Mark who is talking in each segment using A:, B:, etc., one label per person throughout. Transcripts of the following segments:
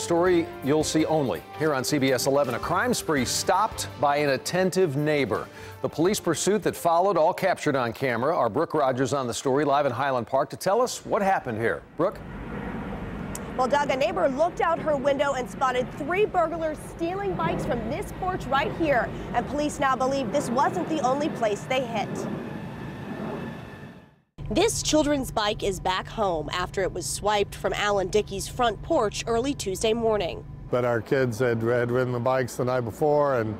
A: story you'll see only here on CBS 11. A crime spree stopped by an attentive neighbor. The police pursuit that followed, all captured on camera. Our Brooke Rogers on the story live in Highland Park to tell us what happened here. Brooke?
B: Well, Doug, a neighbor looked out her window and spotted three burglars stealing bikes from this porch right here. And police now believe this wasn't the only place they hit. This children's bike is back home after it was swiped from Alan Dickey's front porch early Tuesday morning.
C: But our kids had, had ridden the bikes the night before and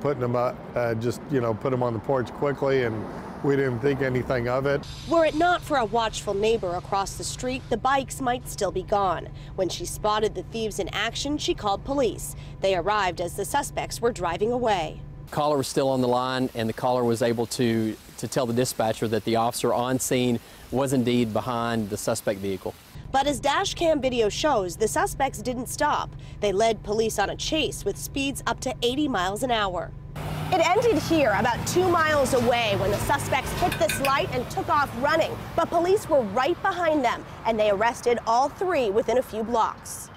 C: putting them up, uh, just, you know, put them on the porch quickly and we didn't think anything of it.
B: Were it not for a watchful neighbor across the street, the bikes might still be gone. When she spotted the thieves in action, she called police. They arrived as the suspects were driving away.
D: Caller was still on the line, and the caller was able to, to tell the dispatcher that the officer on scene was indeed behind the suspect vehicle.
B: But as dash cam video shows, the suspects didn't stop. They led police on a chase with speeds up to 80 miles an hour. It ended here, about two miles away, when the suspects hit this light and took off running. But police were right behind them, and they arrested all three within a few blocks.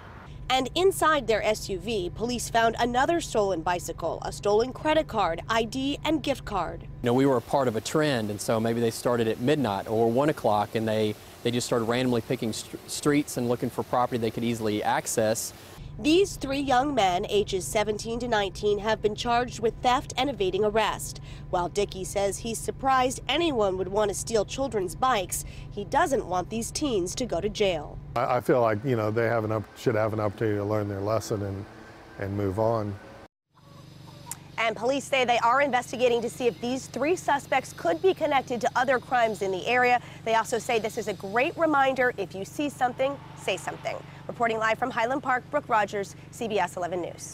B: And inside their SUV, police found another stolen bicycle, a stolen credit card, ID, and gift card.
D: You know, we were a part of a trend, and so maybe they started at midnight or 1 o'clock, and they, they just started randomly picking st streets and looking for property they could easily access.
B: These three young men, ages 17 to 19, have been charged with theft and evading arrest. While Dickey says he's surprised anyone would want to steal children's bikes, he doesn't want these teens to go to jail.
C: I, I feel like, you know, they have an should have an opportunity to learn their lesson and, and move on.
B: And police say they are investigating to see if these three suspects could be connected to other crimes in the area. They also say this is a great reminder if you see something, say something. Reporting live from Highland Park, Brooke Rogers, CBS 11 News.